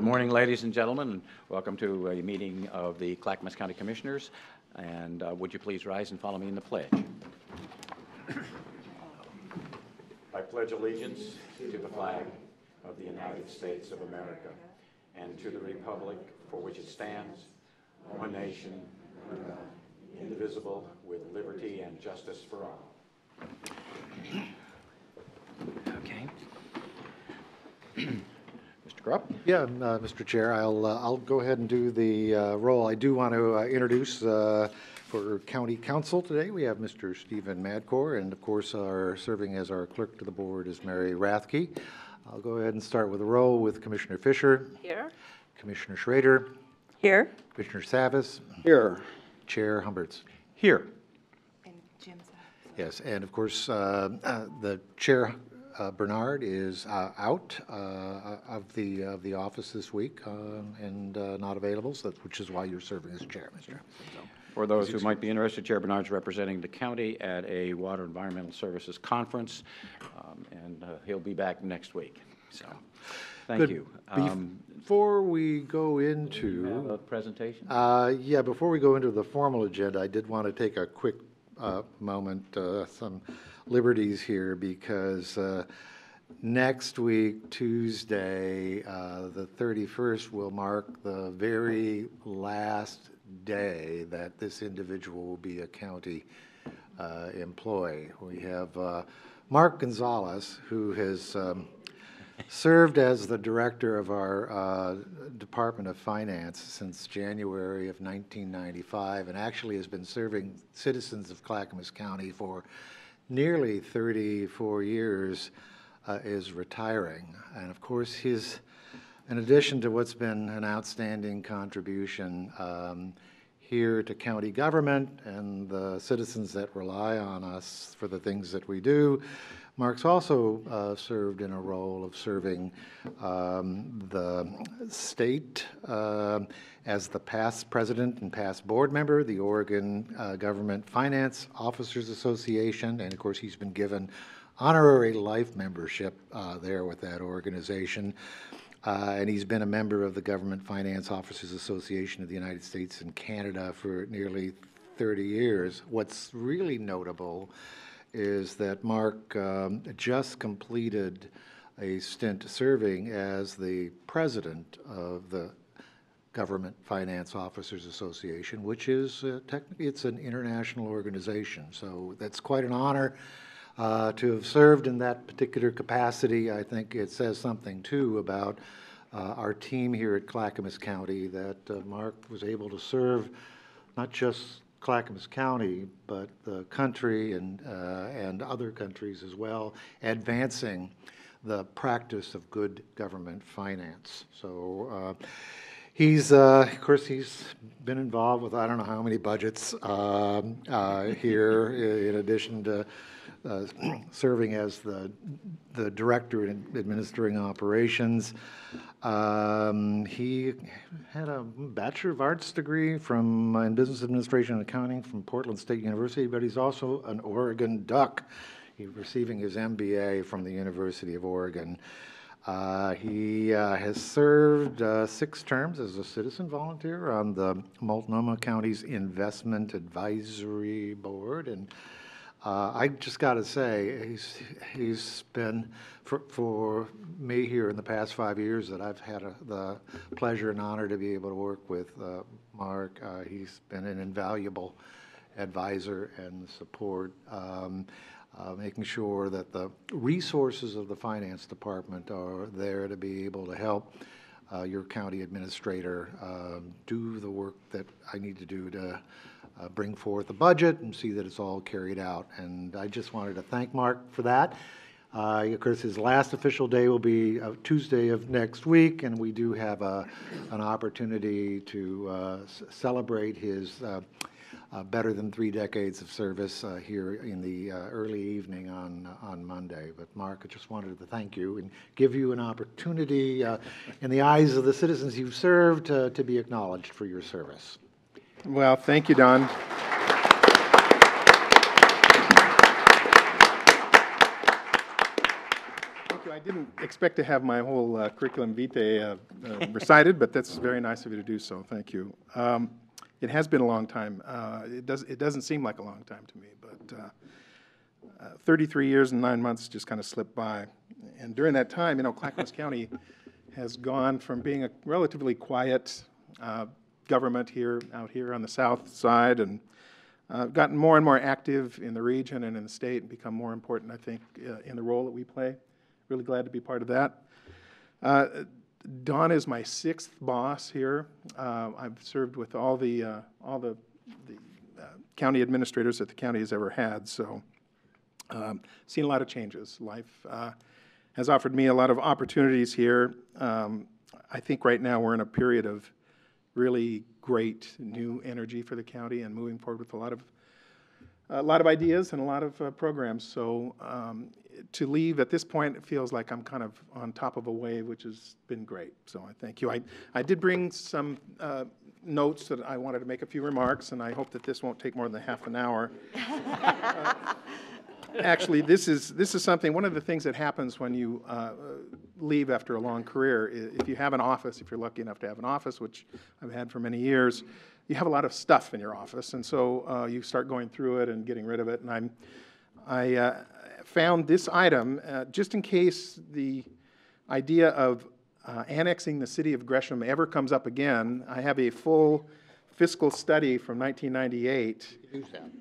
Good morning, ladies and gentlemen, and welcome to a meeting of the Clackamas County Commissioners. And uh, would you please rise and follow me in the pledge? I pledge allegiance to the flag of the United States of America and to the republic for which it stands, one nation, indivisible, with liberty and justice for all. Okay. Mr. Yeah, uh, Mr. Chair, I'll, uh, I'll go ahead and do the uh, roll. I do want to uh, introduce uh, for County Counsel today, we have Mr. Stephen Madkour, and of course, our, serving as our clerk to the board is Mary Rathke. I'll go ahead and start with a roll with Commissioner Fischer, Here. Commissioner Schrader, Here. Commissioner Savas, Here. Chair Humberts. Here. And Jim's Yes, and of course, uh, uh, the Chair uh, Bernard is uh, out uh, of the, of the office this week um, and uh, not available, so that- which is why you're serving as chair, Mr. So, For those who might be interested, Chair Bernard's representing the county at a Water Environmental Services Conference, um, and uh, he'll be back next week. So, thank Good. you. Um, Before we go into, a presentation? uh, yeah, before we go into the formal agenda, I did want to take a quick uh, moment, uh, some liberties here, because uh, next week, Tuesday, uh, the 31st, will mark the very last day that this individual will be a county uh, employee. We have uh, Mark Gonzalez, who has um, served as the director of our uh, Department of Finance since January of 1995, and actually has been serving citizens of Clackamas County for nearly 34 years, uh, is retiring. And of course, his, in addition to what's been an outstanding contribution um, here to county government and the citizens that rely on us for the things that we do, Mark's also uh, served in a role of serving um, the state um as the past president and past board member, the Oregon uh, Government Finance Officers Association, and of course, he's been given honorary life membership uh, there with that organization. Uh, and he's been a member of the Government Finance Officers Association of the United States and Canada for nearly 30 years. What's really notable is that Mark um, just completed a stint serving as the president of the Government Finance Officers Association, which is uh, technically it's an international organization. So that's quite an honor uh, to have served in that particular capacity. I think it says something too about uh, our team here at Clackamas County that uh, Mark was able to serve not just Clackamas County, but the country and, uh, and other countries as well, advancing the practice of good government finance. So uh, he's, uh, of course, he's been involved with I don't know how many budgets um, uh, here, in addition to uh, serving as the, the director in administering operations. Um, He had a Bachelor of Arts degree from, in Business Administration and Accounting from Portland State University, but he's also an Oregon Duck. He's receiving his MBA from the University of Oregon. Uh, He uh, has served uh, six terms as a citizen volunteer on the Multnomah County's Investment Advisory Board, and uh, I just got to say, he's, he's been, for, for me here in the past five years that I've had a- the pleasure and honor to be able to work with uh, Mark, uh, he's been an invaluable advisor and support, um, uh, making sure that the resources of the finance department are there to be able to help uh, your county administrator um, do the work that I need to do to uh, bring forth a budget and see that it's all carried out. And I just wanted to thank Mark for that. Uh, Of course, his last official day will be uh, Tuesday of next week, and we do have a, an opportunity to uh, celebrate his uh, uh, better than three decades of service uh, here in the uh, early evening on, on Monday. But Mark, I just wanted to thank you and give you an opportunity uh, in the eyes of the citizens you've served uh, to be acknowledged for your service. Well, thank you, Don. Thank you. I didn't expect to have my whole uh, curriculum vitae uh, uh, recited, but that's very nice of you to do so. Thank you. Um, It has been a long time. Uh, It does, it doesn't seem like a long time to me, but uh, uh, 33 years and nine months just kind of slipped by. And during that time, you know, Clackamas County has gone from being a relatively quiet uh, government here, out here on the south side, and uh, gotten more and more active in the region and in the state, and become more important, I think, uh, in the role that we play. Really glad to be part of that. Uh, Don is my sixth boss here. Uh, I've served with all the, uh, all the, the uh, county administrators that the county has ever had, so um, seen a lot of changes. Life has offered me a lot of opportunities here. Um, I think right now we're in a period of really great new energy for the county and moving forward with a lot of a lot of ideas and a lot of uh, programs. So um, to leave at this point, it feels like I'm kind of on top of a wave, which has been great. So I thank you. I, I did bring some uh, notes that I wanted to make a few remarks, and I hope that this won't take more than half an hour. Uh, Actually, this is, this is something, one of the things that happens when you uh, leave after a long career, if you have an office, if you're lucky enough to have an office, which I've had for many years, you have a lot of stuff in your office, and so uh, you start going through it and getting rid of it. And I'm, I uh, found this item, uh, just in case the idea of uh, annexing the city of Gresham ever comes up again, I have a full fiscal study from 1998.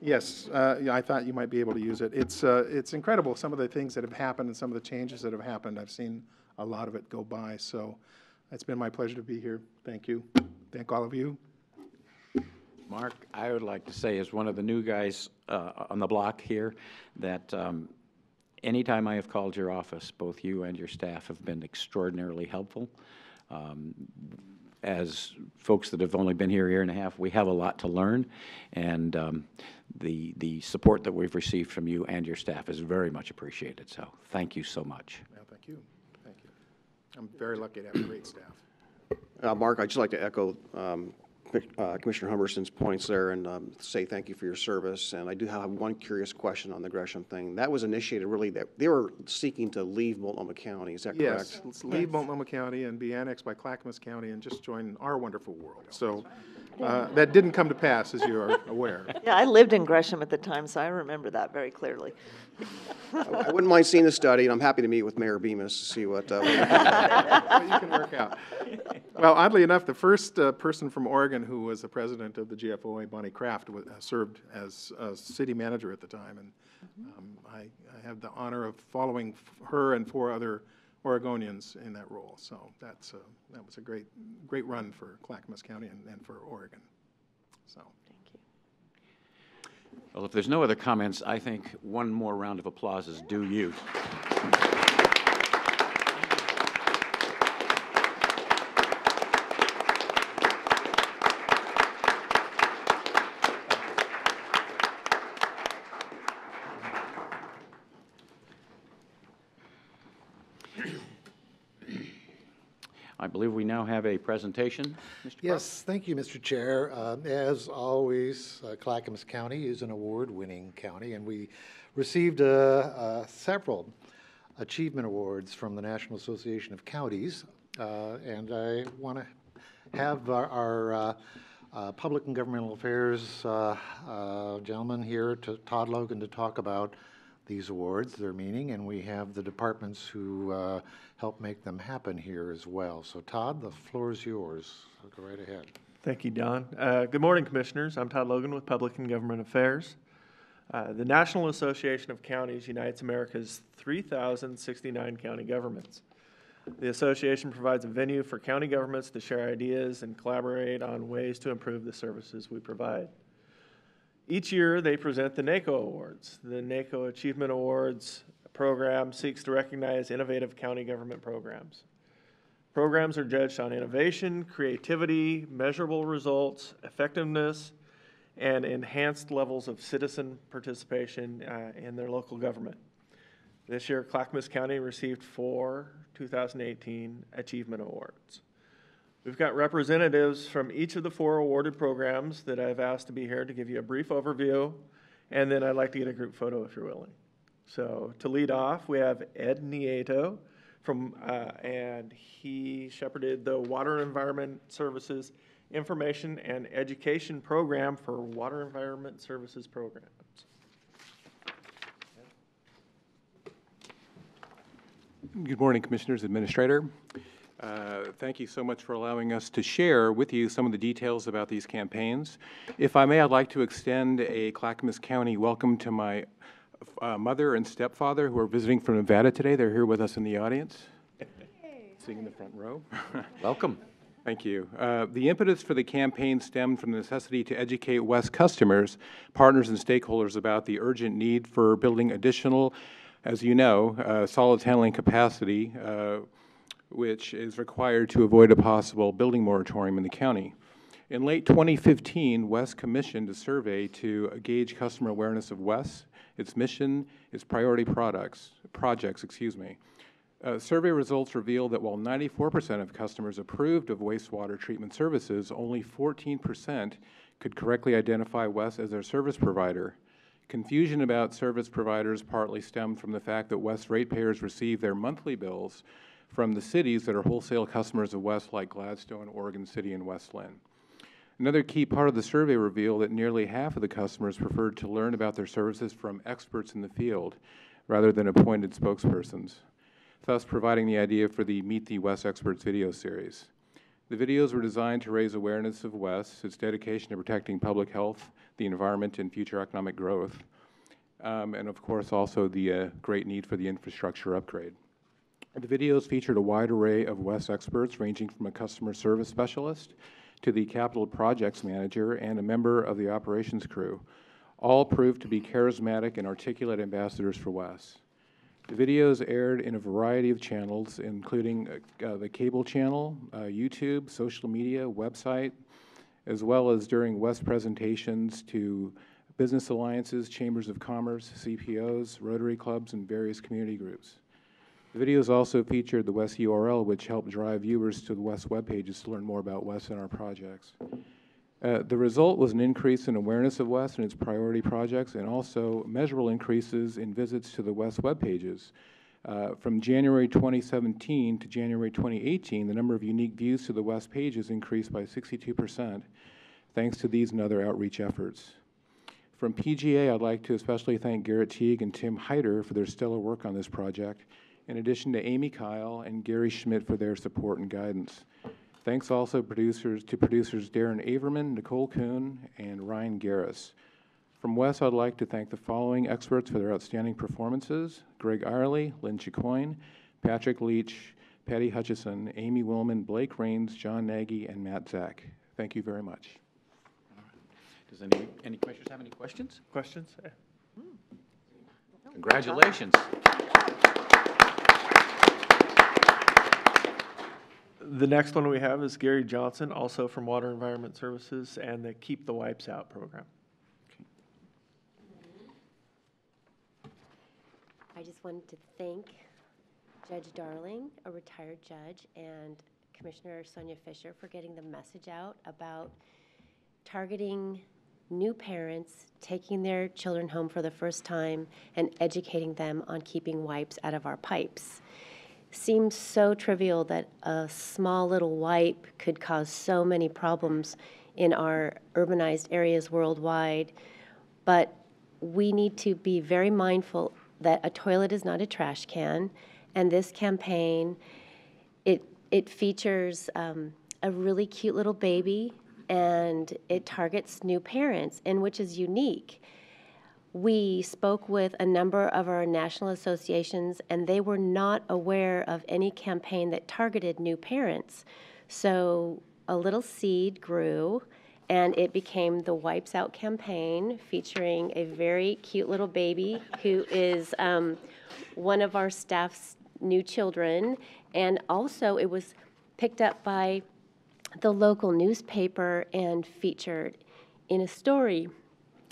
Yes, uh, yeah, I thought you might be able to use it. It's, uh, it's incredible, some of the things that have happened and some of the changes that have happened. I've seen a lot of it go by, so it's been my pleasure to be here. Thank you. Thank all of you. Mark, I would like to say, as one of the new guys uh, on the block here, that um, anytime I have called your office, both you and your staff have been extraordinarily helpful. Um, As folks that have only been here a year and a half, we have a lot to learn, and um, the, the support that we've received from you and your staff is very much appreciated, so thank you so much. Yeah, thank you. Thank you. I'm very lucky to have a great staff. Uh, Mark, I'd just like to echo um, uh, Commissioner Humberston's points there and um, say thank you for your service. And I do have one curious question on the Gresham thing. That was initiated really, that they were seeking to leave Multnomah County, is that correct? Yes, leave Multnomah County and be annexed by Clackamas County and just join our wonderful world. So uh, that didn't come to pass, as you are aware. Yeah, I lived in Gresham at the time, so I remember that very clearly. I I wouldn't mind seeing the study, and I'm happy to meet with Mayor Bemis to see what, uh, But you can work out. Well, oddly enough, the first uh, person from Oregon who was the president of the GFOA, Bonnie Kraft, wa- uh, served as uh, city manager at the time. And um, I I have the honor of following f- her and four other Oregonians in that role. So that's, uh, that was a great, great run for Clackamas County and and for Oregon. So, Thank you. Well, if there's no other comments, I think one more round of applause is due you. I believe we now have a presentation. Mr. Yes, thank you, Mr. Chair. Uh, As always, uh, Clackamas County is an award-winning county, and we received uh, uh, several achievement awards from the National Association of Counties. Uh, And I want to have our- our uh, Public and Governmental Affairs uh, uh, gentleman here, to Todd Logan, to talk about these awards, their meaning, and we have the departments who uh, help make them happen here as well. So Todd, the floor is yours. Go right ahead. Thank you, Don. Uh, Good morning, Commissioners. I'm Todd Logan with Public and Government Affairs. Uh, The National Association of Counties unites America's 3,069 county governments. The association provides a venue for county governments to share ideas and collaborate on ways to improve the services we provide. Each year, they present the NACO Awards. The NACO Achievement Awards program seeks to recognize innovative county government programs. Programs are judged on innovation, creativity, measurable results, effectiveness, and enhanced levels of citizen participation uh, in their local government. This year, Clackamas County received four 2018 Achievement Awards. We've got representatives from each of the four awarded programs that I've asked to be here to give you a brief overview, and then I'd like to get a group photo if you're willing. So to lead off, we have Ed Nieto, from, uh, and he shepherded the Water Environment Services Information and Education Program for Water Environment Services Programs. Good morning, Commissioners, Administrator. Uh, Thank you so much for allowing us to share with you some of the details about these campaigns. If I may, I'd like to extend a Clackamas County welcome to my uh, mother and stepfather who are visiting from Nevada today. They're here with us in the audience. Sitting in the front row. Welcome. Thank you. Uh, The impetus for the campaign stemmed from the necessity to educate WES customers, partners, and stakeholders about the urgent need for building additional, as you know, uh, solids handling capacity, uh, which is required to avoid a possible building moratorium in the county. In late 2015, WES commissioned a survey to gauge customer awareness of WES, its mission, its priority products, projects, excuse me. Uh, survey results reveal that while 94% of customers approved of wastewater treatment services, only 14% could correctly identify WES as their service provider. Confusion about service providers partly stemmed from the fact that WES ratepayers receive their monthly bills from the cities that are wholesale customers of WES, like Gladstone, Oregon City, and West Linn. Another key part of the survey revealed that nearly half of the customers preferred to learn about their services from experts in the field rather than appointed spokespersons, thus providing the idea for the Meet the WES Experts video series. The videos were designed to raise awareness of WES, its dedication to protecting public health, the environment, and future economic growth, um, and of course also the uh, great need for the infrastructure upgrade. The videos featured a wide array of WES experts, ranging from a customer service specialist to the capital projects manager and a member of the operations crew. All proved to be charismatic and articulate ambassadors for WES. The videos aired in a variety of channels, including uh, the cable channel, uh, YouTube, social media, website, as well as during WES presentations to business alliances, chambers of commerce, CPOs, Rotary clubs, and various community groups. The videos also featured the WES URL, which helped drive viewers to the WES web pages to learn more about WES and our projects. Uh, the result was an increase in awareness of WES and its priority projects, and also measurable increases in visits to the WES web pages. Uh, from January 2017 to January 2018, the number of unique views to the WES pages increased by 62%, thanks to these and other outreach efforts. From PGA, I'd like to especially thank Garrett Teague and Tim Heider for their stellar work on this project, in addition to Amy Kyle and Gary Schmidt for their support and guidance. Thanks also producers to producers Darren Averman, Nicole Kuhn, and Ryan Garris. From WES, I'd like to thank the following experts for their outstanding performances: Greg Irely, Lynn Chicoine, Patrick Leach, Patty Hutchison, Amy Willman, Blake Rains, John Nagy, and Matt Zack. Thank you very much. Does any, any commissioners have any questions? Questions? Eh, Congratulations. The next one we have is Gary Johnson, also from Water Environment Services and the Keep the Wipes Out program. I just wanted to thank Judge Darling, a retired judge, and Commissioner Sonya Fischer for getting the message out about targeting new parents, taking their children home for the first time, and educating them on keeping wipes out of our pipes. Seems so trivial that a small little wipe could cause so many problems in our urbanized areas worldwide, but we need to be very mindful that a toilet is not a trash can, and this campaign, it it features um, a really cute little baby, and it targets new parents, and which is unique. We spoke with a number of our national associations, and they were not aware of any campaign that targeted new parents. So a little seed grew, and it became the Wipes Out campaign, featuring a very cute little baby who is um, one of our staff's new children. And also, it was picked up by the local newspaper and featured in a story.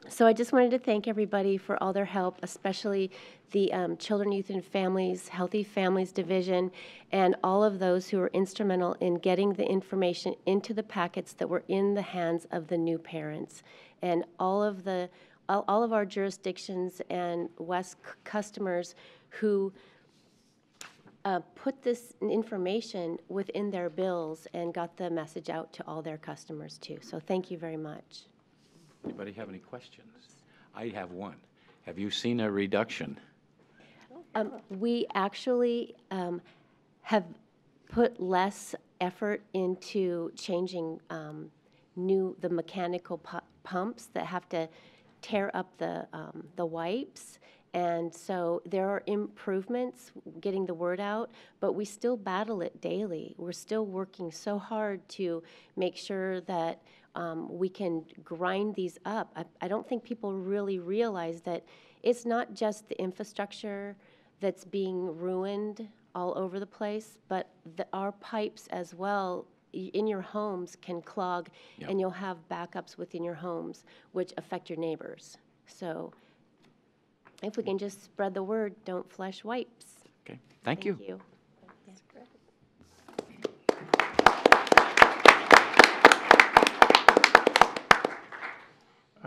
So I just wanted to thank everybody for all their help, especially the um, Children, Youth, and Families, Healthy Families Division, and all of those who were instrumental in getting the information into the packets that were in the hands of the new parents. And all of the, all, all of our jurisdictions and WES customers who uh, put this information within their bills and got the message out to all their customers too. So thank you very much. Anybody have any questions? I have one. Have you seen a reduction? Um, we actually um, have put less effort into changing um, new the mechanical pu- pumps that have to tear up the um, the wipes. And so there are improvements getting the word out, but we still battle it daily. We're still working so hard to make sure that um, we can grind these up. I, I don't think people really realize that it's not just the infrastructure that's being ruined all over the place, but the, our pipes as well in your homes can clog, Yeah. and you'll have backups within your homes, which affect your neighbors. So if we can just spread the word, don't flush wipes. Okay, thank you. Thank you.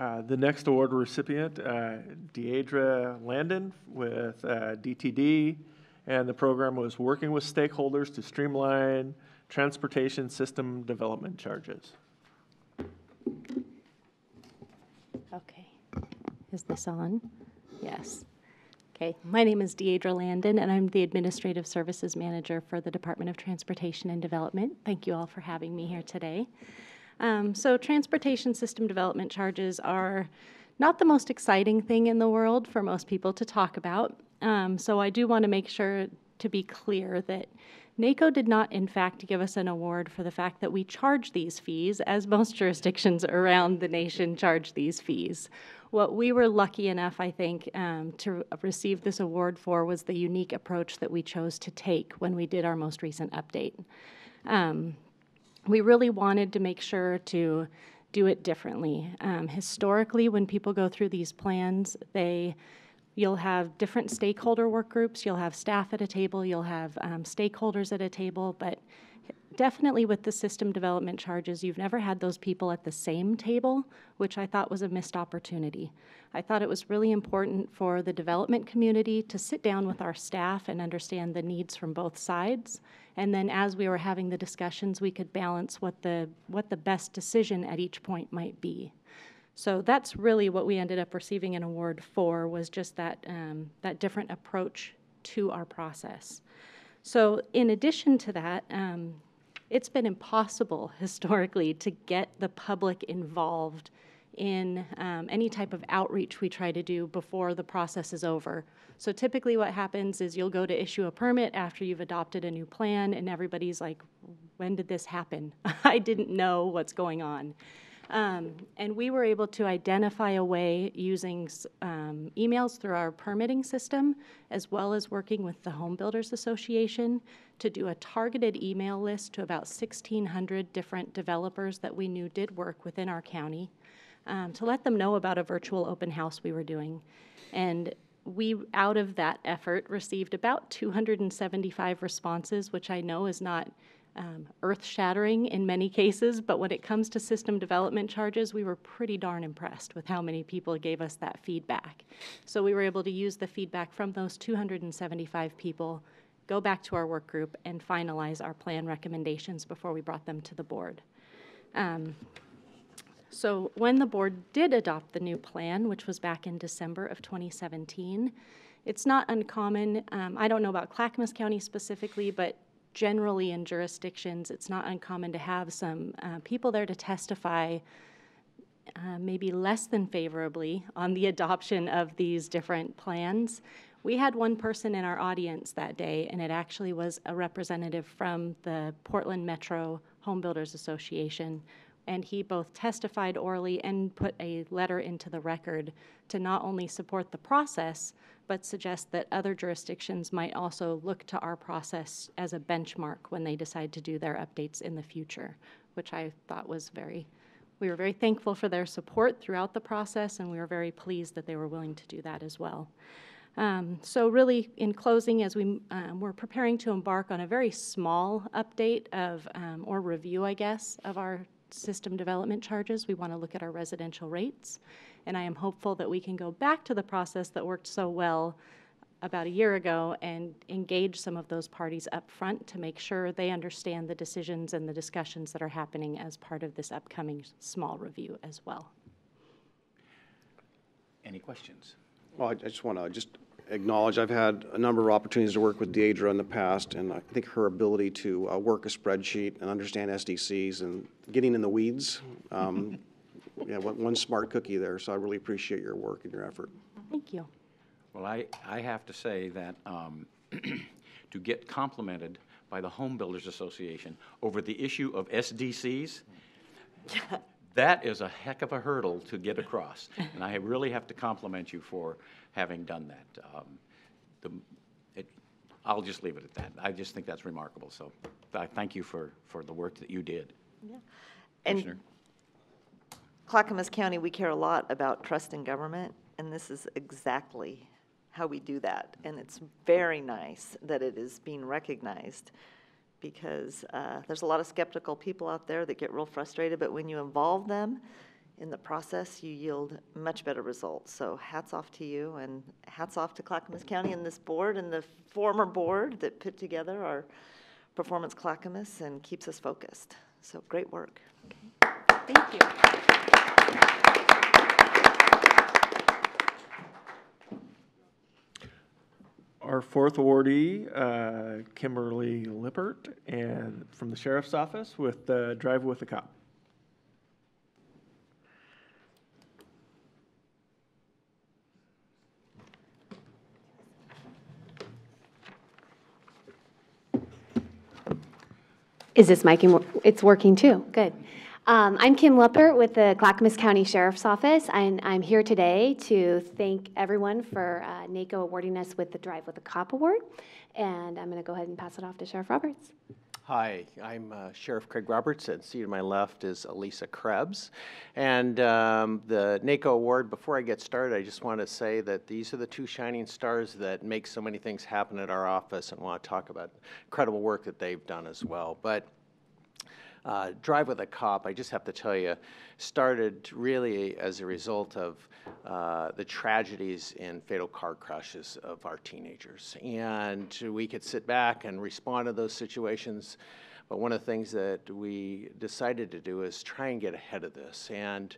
Uh, The next award recipient, uh, Deidre Landon with uh, DTD, and the program was working with stakeholders to streamline transportation system development charges. Okay. Is this on? Yes. Okay. My name is Deidre Landon, and I'm the Administrative Services Manager for the Department of Transportation and Development. Thank you all for having me here today. Um, so, transportation system development charges are not the most exciting thing in the world for most people to talk about. Um, so, I do want to make sure to be clear that NACO did not, in fact, give us an award for the fact that we charge these fees, as most jurisdictions around the nation charge these fees. What we were lucky enough, I think, um, to receive this award for was the unique approach that we chose to take when we did our most recent update. Um, we really wanted to make sure to do it differently. Um, historically, when people go through these plans, they you'll have different stakeholder work groups. You'll have staff at a table. You'll have um, stakeholders at a table. But definitely with the system development charges, you've never had those people at the same table, which I thought was a missed opportunity. I thought it was really important for the development community to sit down with our staff and understand the needs from both sides. And then as we were having the discussions, we could balance what the, what the best decision at each point might be. So that's really what we ended up receiving an award for was just that, um, that different approach to our process. So in addition to that, um, it's been impossible historically to get the public involved in um, any type of outreach we try to do before the process is over. So typically, what happens is you'll go to issue a permit after you've adopted a new plan, and everybody's like, When did this happen? I didn't know what's going on. Um, and we were able to identify a way using um, emails through our permitting system, as well as working with the Home Builders Association, to do a targeted email list to about 1,600 different developers that we knew did work within our county, um, to let them know about a virtual open house we were doing. And we, out of that effort, received about 275 responses, which I know is not um, earth shattering in many cases, but when it comes to system development charges, we were pretty darn impressed with how many people gave us that feedback. So we were able to use the feedback from those 275 people, go back to our work group, and finalize our plan recommendations before we brought them to the board. Um, so when the board did adopt the new plan, which was back in December of 2017, it's not uncommon, um, I don't know about Clackamas County specifically, but generally in jurisdictions, it's not uncommon to have some uh, people there to testify uh, maybe less than favorably on the adoption of these different plans. We had one person in our audience that day, and it actually was a representative from the Portland Metro Home Builders Association. And he both testified orally and put a letter into the record to not only support the process, but suggest that other jurisdictions might also look to our process as a benchmark when they decide to do their updates in the future, which I thought was very we were very thankful for their support throughout the process, and we were very pleased that they were willing to do that as well. Um, so, really, in closing, as we um, we're preparing to embark on a very small update of um, or review, I guess, of our system development charges, we want to look at our residential rates, and I am hopeful that we can go back to the process that worked so well about a year ago and engage some of those parties up front to make sure they understand the decisions and the discussions that are happening as part of this upcoming small review as well. Any questions? Well, I I just want to just acknowledge, I've had a number of opportunities to work with Deidre in the past, and I think her ability to uh, work a spreadsheet and understand SDCs and getting in the weeds, um, yeah, one one smart cookie there, so I really appreciate your work and your effort. Thank you. Well, I, I have to say that um, to get complimented by the Home Builders Association over the issue of SDCs, that is a heck of a hurdle to get across. And I really have to compliment you for having done that. Um, the, it, I'll just leave it at that. I just think that's remarkable. So I thank you for, for the work that you did. Commissioner? And Clackamas County, we care a lot about trust in government, and this is exactly how we do that. And it's very nice that it is being recognized, because uh, there's a lot of skeptical people out there that get real frustrated, but when you involve them in the process, you yield much better results. So hats off to you, and hats off to Clackamas County and this board and the former board that put together our Performance Clackamas and keeps us focused. So great work. Thank you. Our fourth awardee, uh, Kimberly Lippert, and from the Sheriff's Office with uh, Drive with a Cop. Is this mic, it's working too, good. Um, I'm Kim Lippert with the Clackamas County Sheriff's Office, and I'm here today to thank everyone for uh, NACO awarding us with the Drive with a Cop Award. And I'm going to go ahead and pass it off to Sheriff Roberts. Hi, I'm uh, Sheriff Craig Roberts, and seated to my left is Elisa Krebs. And um, the NACO Award, before I get started, I just want to say that these are the two shining stars that make so many things happen at our office and want to talk about incredible work that they've done as well. But uh, Drive with a Cop, I just have to tell you, started really as a result of uh, the tragedies and fatal car crashes of our teenagers. And we could sit back and respond to those situations. But one of the things that we decided to do is try and get ahead of this. And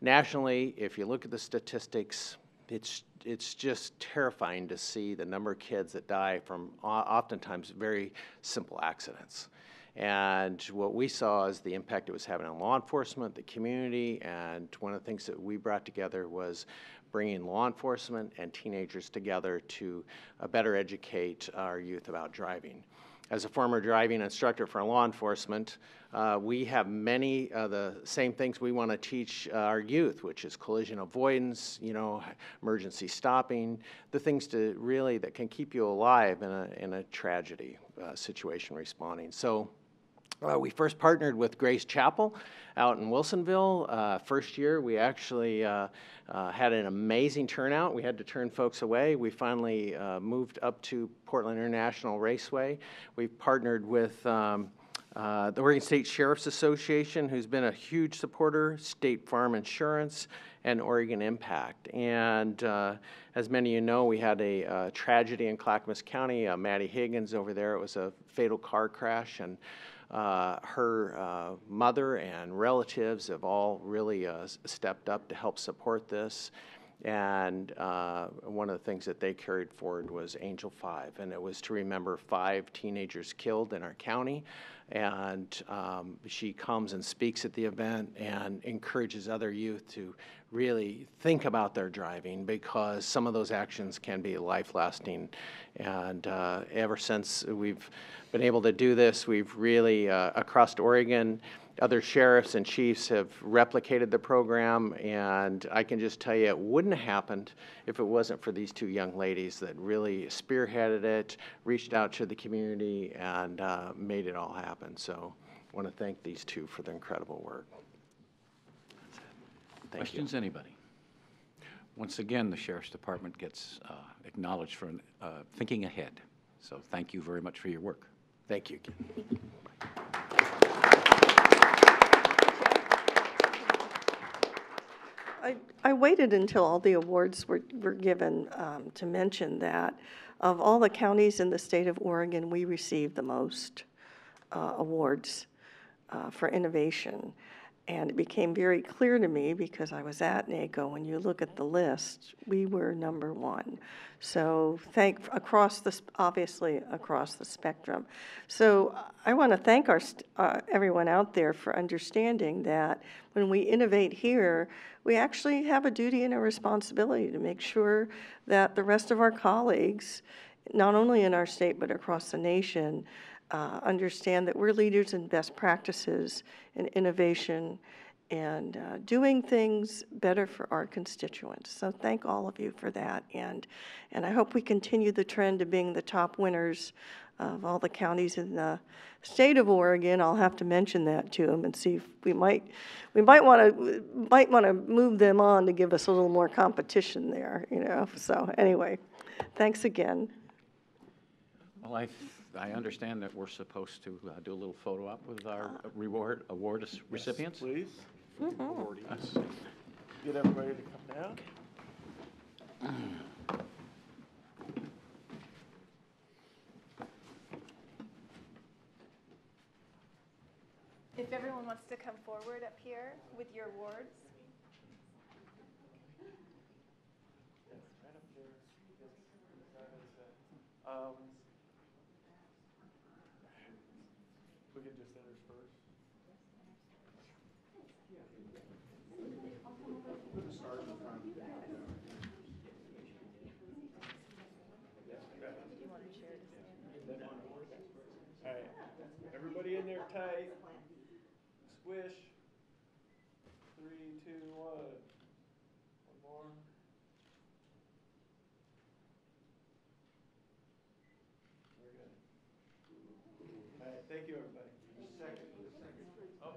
nationally, if you look at the statistics, it's it's just terrifying to see the number of kids that die from oftentimes very simple accidents. And what we saw is the impact it was having on law enforcement, the community, and one of the things that we brought together was bringing law enforcement and teenagers together to uh, better educate our youth about driving. As a former driving instructor for law enforcement, uh, we have many of the same things we want to teach uh, our youth, which is collision avoidance, you know, emergency stopping, the things to really that can keep you alive in a, in a tragedy uh, situation responding. So uh, we first partnered with Grace Chapel out in Wilsonville. Uh, first year, we actually uh, uh, had an amazing turnout. We had to turn folks away. We finally uh, moved up to Portland International Raceway. We've partnered with um, uh, the Oregon State Sheriff's Association, who's been a huge supporter, State Farm Insurance, and Oregon Impact. And uh, as many of you know, we had a tragedy in Clackamas County. Uh, Maddie Higgins over there, it was a fatal car crash, and uh, her uh, mother and relatives have all really uh, stepped up to help support this. And uh, one of the things that they carried forward was Angel Five, and it was to remember five teenagers killed in our county. And um, she comes and speaks at the event and encourages other youth to really think about their driving because some of those actions can be life lasting. And uh, ever since we've been able to do this, we've really, uh, across Oregon, other sheriffs and chiefs have replicated the program, and I can just tell you it wouldn't have happened if it wasn't for these two young ladies that really spearheaded it, reached out to the community, and uh, made it all happen. So I want to thank these two for their incredible work. Thank you. Questions, anybody? Once again, the Sheriff's Department gets uh, acknowledged for uh, thinking ahead. So thank you very much for your work. Thank you. I, I waited until all the awards were, were given um, to mention that of all the counties in the state of Oregon, we received the most uh, awards uh, for innovation. And it became very clear to me because I was at NACO, when you look at the list, we were number one. So thank, across the, obviously across the spectrum. So I want to thank our, uh, everyone out there for understanding that when we innovate here, we actually have a duty and a responsibility to make sure that the rest of our colleagues, not only in our state but across the nation, uh, understand that we're leaders in best practices and innovation and uh, doing things better for our constituents. So thank all of you for that, and and I hope we continue the trend of being the top winners of all the counties in the state of Oregon. I'll have to mention that to them and see if we might we might want to might want to move them on to give us a little more competition there. You know. So anyway, thanks again. Well, I, I understand that we're supposed to uh, do a little photo op with our reward, award recipients. Please. Get everybody to come down. If everyone wants to come forward up here with your awards. Um, Can just enter first. All right, everybody in there tight. Squish. Three, two, one. One more. We're good. All right, thank you, everybody. Second. Oh.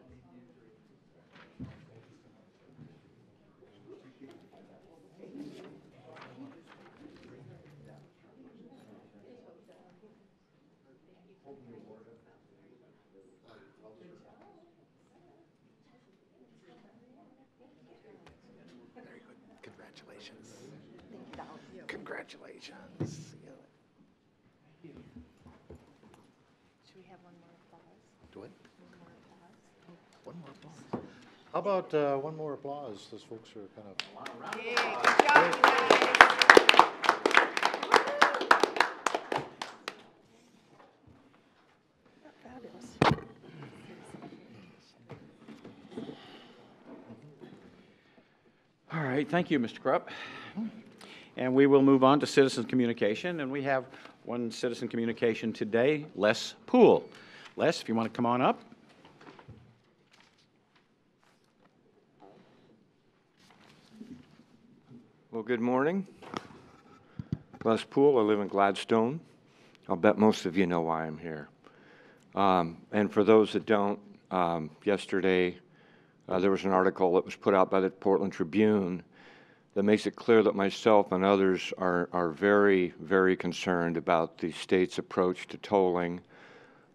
Congratulations. Congratulations. Should we have one more applause? Do it. One more applause? One more applause. How about uh, one more applause? Those folks are kind of. Yeah, good job, you guys. Fabulous. All right, thank you, Mr. Krupp. And we will move on to citizen communication, and we have one citizen communication today, Les Poole. Les, if you want to come on up. Well, good morning. Les Poole, I live in Gladstone. I'll bet most of you know why I'm here. Um, and for those that don't, um, yesterday uh, there was an article that was put out by the Portland Tribune that makes it clear that myself and others are, are very, very concerned about the state's approach to tolling.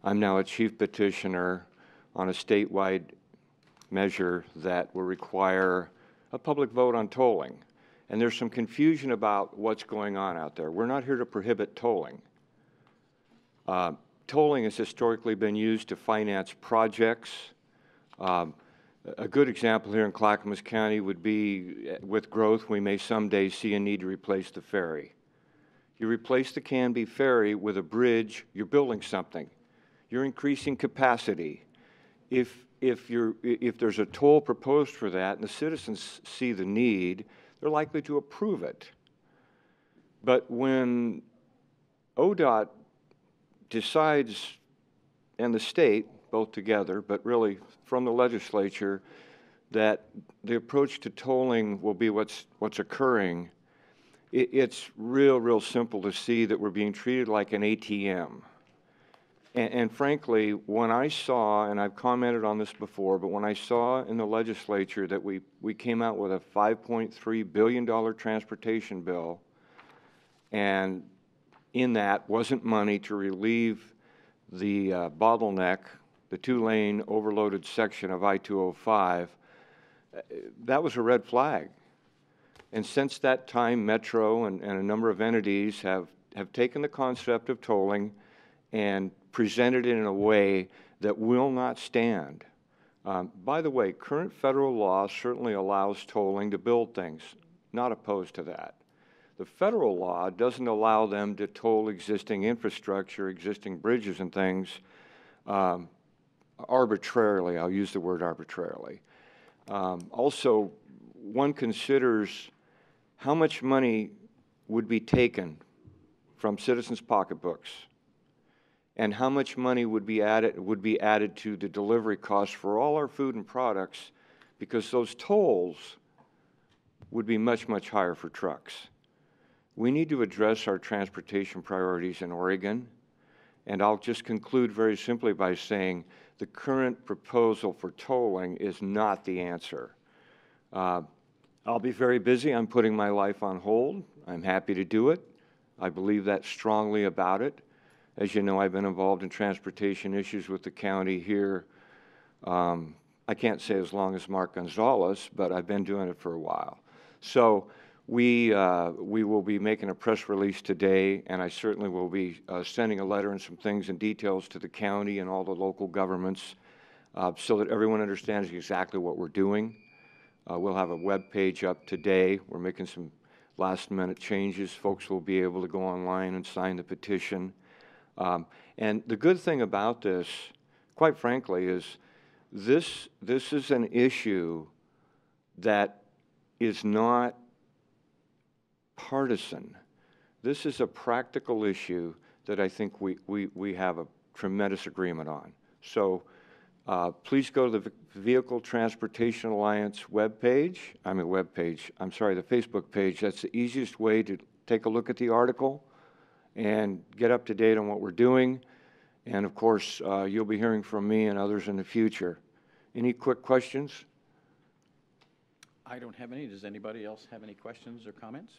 I'm now a chief petitioner on a statewide measure that will require a public vote on tolling. And there's some confusion about what's going on out there. We're not here to prohibit tolling. Uh, tolling has historically been used to finance projects. Um, a good example here in Clackamas County would be uh, with growth, we may someday see a need to replace the ferry. You replace the Canby Ferry with a bridge, you're building something. You're increasing capacity. If, if, you're, if there's a toll proposed for that and the citizens see the need, they're likely to approve it. But when ODOT decides, and the state, both together, but really from the legislature, that the approach to tolling will be what's, what's occurring, it, it's real, real simple to see that we're being treated like an ATM. And, and frankly, when I saw, and I've commented on this before, but when I saw in the legislature that we, we came out with a $5.3 billion transportation bill, and in that wasn't money to relieve the uh, bottleneck, the two-lane overloaded section of I-205, uh, that was a red flag. And since that time, Metro and, and a number of entities have, have taken the concept of tolling and presented it in a way that will not stand. Um, by the way, current federal law certainly allows tolling to build things, not opposed to that. The federal law doesn't allow them to toll existing infrastructure, existing bridges and things um, arbitrarily. I'll use the word arbitrarily. Um, also, one considers how much money would be taken from citizens' pocketbooks and how much money would be added would be added to the delivery costs for all our food and products because those tolls would be much much higher for trucks. We need to address our transportation priorities in Oregon, and I'll just conclude very simply by saying the current proposal for tolling is not the answer. Uh, I'll be very busy. I'm putting my life on hold. I'm happy to do it. I believe that strongly about it. As you know, I've been involved in transportation issues with the county here. Um, I can't say as long as Mark Gonzalez, but I've been doing it for a while. So we, uh, we will be making a press release today, and I certainly will be uh, sending a letter and some things and details to the county and all the local governments uh, so that everyone understands exactly what we're doing. Uh, we'll have a web page up today. We're making some last minute changes. Folks will be able to go online and sign the petition. Um, and the good thing about this, quite frankly, is this, this is an issue that is not partisan. This is a practical issue that I think we, we, we have a tremendous agreement on. So uh, please go to the Vehicle Transportation Alliance webpage. I mean, webpage. I'm sorry, the Facebook page. That's the easiest way to take a look at the article and get up to date on what we're doing. And of course, uh, you'll be hearing from me and others in the future. Any quick questions? I don't have any. Does anybody else have any questions or comments?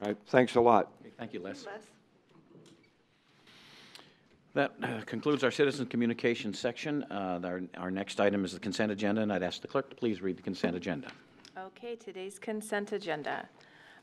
All right, thanks a lot. Okay, Thank you, Les. Les? That uh, concludes our citizen communication section. Uh, Our our next item is the consent agenda, and I'd ask the clerk to please read the consent agenda. Okay, today's consent agenda.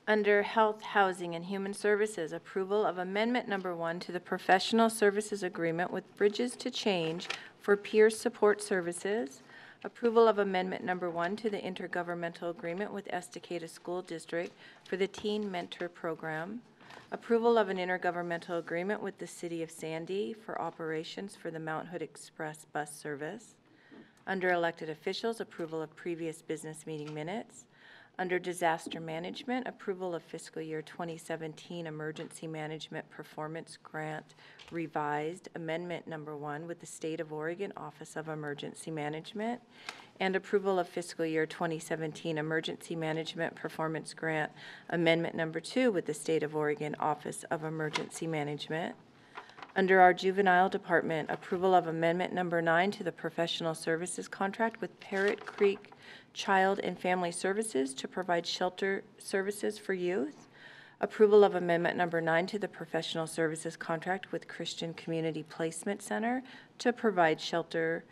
Under Health, Housing, and Human Services, approval of Amendment Number One to the Professional Services Agreement with Bridges to Change for Peer Support Services. Approval of Amendment Number One to the Intergovernmental Agreement with Estacada School District for the Teen Mentor Program. Approval of an intergovernmental agreement with the City of Sandy for operations for the Mount Hood Express Bus Service. Under elected officials, approval of previous business meeting minutes. Under disaster management, approval of fiscal year 2017 emergency management performance grant revised amendment number one with the State of Oregon Office of Emergency Management. And approval of fiscal year 2017 emergency management performance grant amendment number two with the State of Oregon Office of Emergency Management. Under our Juvenile Department, approval of Amendment Number Nine to the Professional Services Contract with Parrot Creek Child and Family Services to provide shelter services for youth. Approval of Amendment Number Nine to the Professional Services Contract with Christian Community Placement Center to provide shelter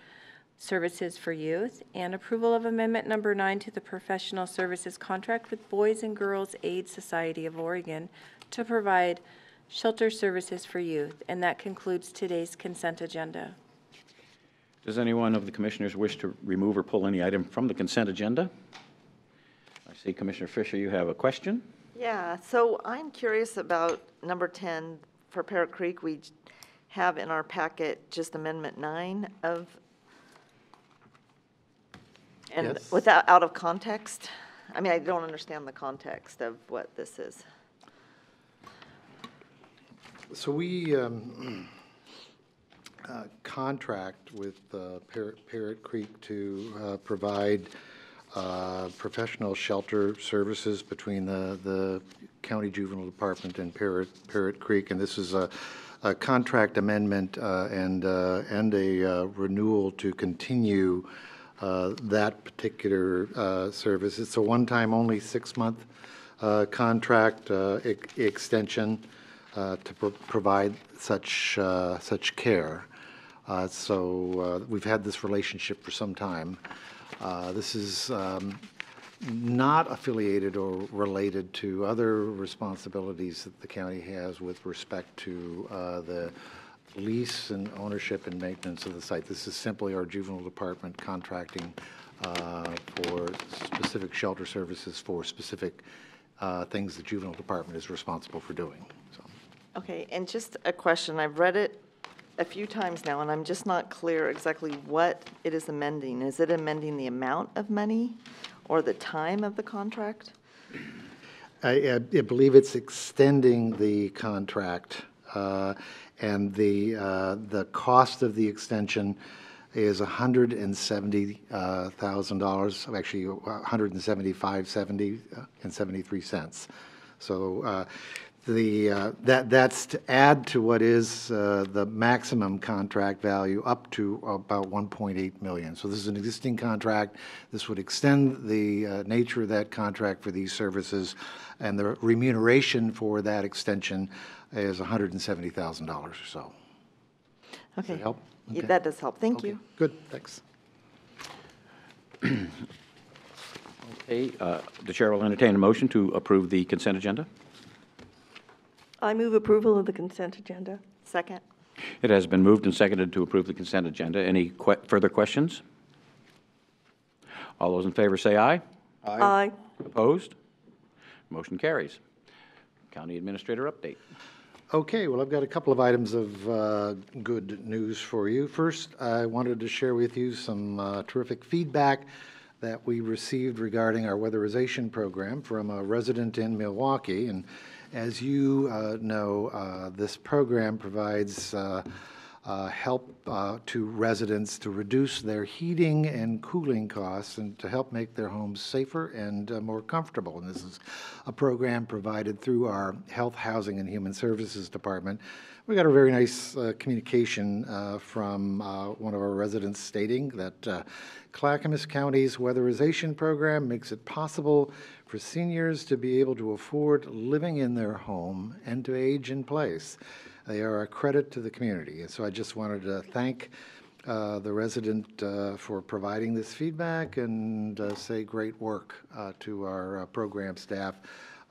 services for youth. And approval of Amendment Number Nine to the Professional Services Contract with Boys and Girls Aid Society of Oregon to provide shelter services for youth. And that concludes today's consent agenda. Does anyone of the commissioners wish to remove or pull any item from the consent agenda? I see Commissioner Fischer, you have a question? Yeah, so I'm curious about number 10 for Parrot Creek. We have in our packet just Amendment 9 of, and Yes. without, out of context. I mean, I don't understand the context of what this is. So we um, uh, contract with uh, Parrot Parrot Creek to uh, provide uh, professional shelter services between the, the county juvenile department and Parrot, Parrot Creek. And this is a, a contract amendment uh, and, uh, and a renewal to continue that particular service. It's a one-time only six-month contract ex- extension to pro- provide such, uh, such care. Uh, So uh, we've had this relationship for some time. Uh, This is um, not affiliated or related to other responsibilities that the county has with respect to uh, the lease and ownership and maintenance of the site. This is simply our juvenile department contracting uh, for specific shelter services for specific uh, things the juvenile department is responsible for doing. Okay, and just a question, I've read it a few times now, and I'm just not clear exactly what it is amending. Is it amending the amount of money or the time of the contract? I, I believe it's extending the contract, uh, and the, uh, the cost of the extension is $170,000, actually, $175.70 uh, and 73 cents. So uh, the, uh, that, that's to add to what is uh, the maximum contract value up to about 1.8 million. So this is an existing contract. This would extend the uh, nature of that contract for these services, and the remuneration for that extension is $170,000 or so. Okay. that help? Okay. That does help, thank you. Good, thanks. Okay, uh, the chair will entertain a motion to approve the consent agenda. I move approval of the consent agenda. Second? It has been moved and seconded to approve the consent agenda. Any que- further questions? All those in favor say aye. Aye. Opposed? Motion carries. County Administrator update. Okay, well, I've got a couple of items of uh, good news for you. First, I wanted to share with you some uh, terrific feedback that we received regarding our weatherization program from a resident in Milwaukie. And as you uh, know, uh, this program provides uh, uh, help uh, to residents to reduce their heating and cooling costs and to help make their homes safer and more comfortable. And this is a program provided through our Health, Housing, and Human Services Department. We got a very nice communication from one of our residents stating that Clackamas County's weatherization program makes it possible for seniors to be able to afford living in their home and to age in place. They are a credit to the community. And so I just wanted to thank uh, the resident uh, for providing this feedback and uh, say great work uh, to our uh, program staff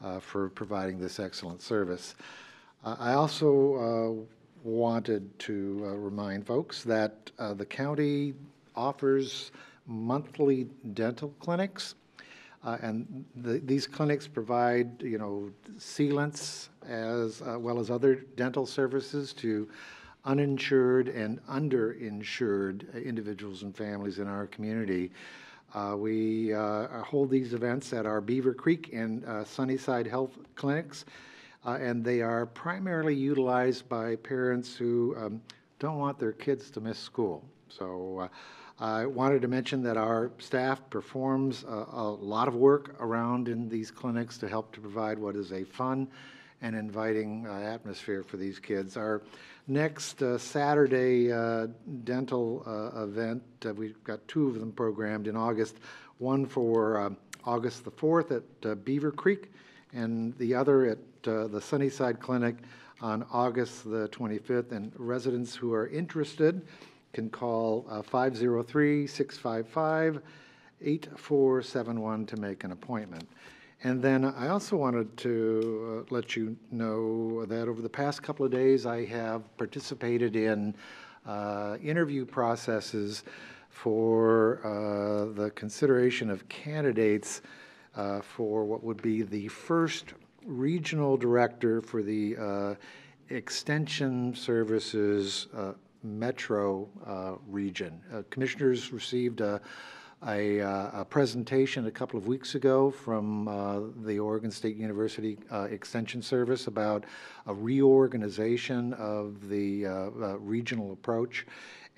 uh, for providing this excellent service. I also wanted to remind folks that the county offers monthly dental clinics. Uh, And the- these clinics provide, you know, sealants as uh, well as other dental services to uninsured and underinsured individuals and families in our community. Uh, We uh, hold these events at our Beaver Creek and uh, Sunnyside Health Clinics, uh, and they are primarily utilized by parents who um, don't want their kids to miss school. So I wanted to mention that our staff performs a, a lot of work around in these clinics to help to provide what is a fun and inviting uh, atmosphere for these kids. Our next uh, Saturday uh, dental uh, event, uh, we've got two of them programmed in August, one for um, August the 4th at uh, Beaver Creek, and the other at uh, the Sunnyside Clinic on August the 25th. And residents who are interested can call uh, 503-655-8471 to make an appointment. And then I also wanted to uh, let you know that over the past couple of days, I have participated in uh, interview processes for uh, the consideration of candidates uh, for what would be the first regional director for the uh, Extension Services uh, Metro uh, region. Uh, Commissioners received a, a, uh, a presentation a couple of weeks ago from uh, the Oregon State University uh, Extension Service about a reorganization of the regional approach,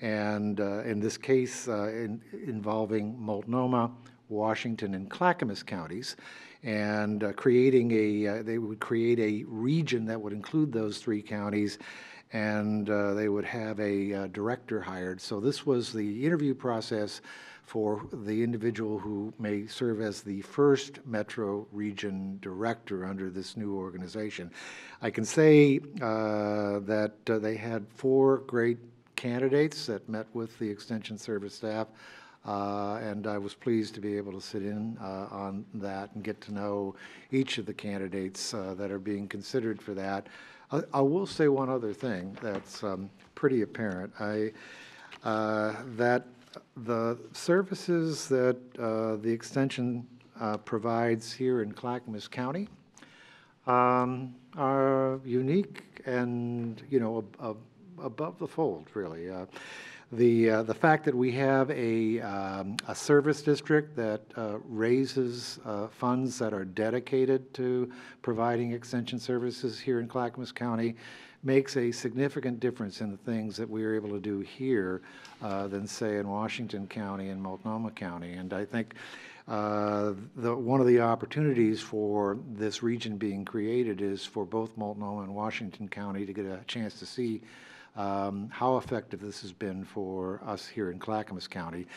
and in this case in, involving Multnomah, Washington, and Clackamas counties, and uh, creating a, uh, they would create a region that would include those three counties, and uh, they would have a uh, director hired. So this was the interview process for the individual who may serve as the first Metro Region Director under this new organization. I can say uh, that uh, they had four great candidates that met with the Extension Service staff Uh, And I was pleased to be able to sit in uh, on that and get to know each of the candidates uh, that are being considered for that. I will say one other thing that's um, pretty apparent. I, uh, that the services that uh, the extension uh, provides here in Clackamas County um, are unique and, you know, ab- ab- above the fold, really. The, uh, the fact that we have a, um, a service district that uh, raises uh, funds that are dedicated to providing extension services here in Clackamas County makes a significant difference in the things that we are able to do here uh, than, say, in Washington County and Multnomah County. And I think uh, the, one of the opportunities for this region being created is for both Multnomah and Washington County to get a chance to see um, how effective this has been for us here in Clackamas County.